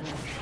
First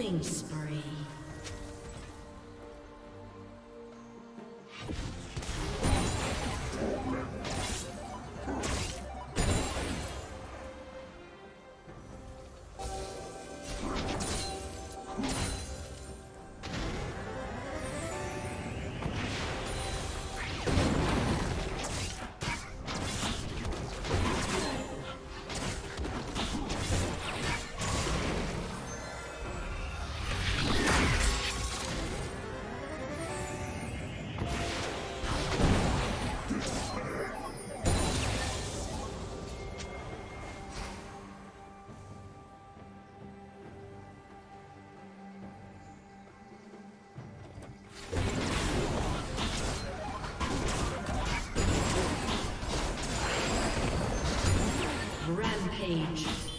Killing spree. Rampage.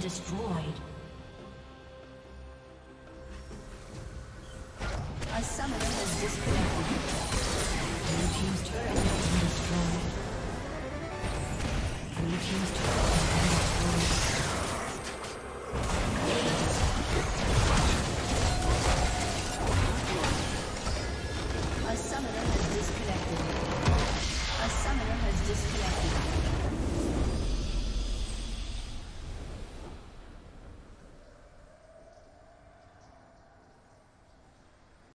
Destroyed.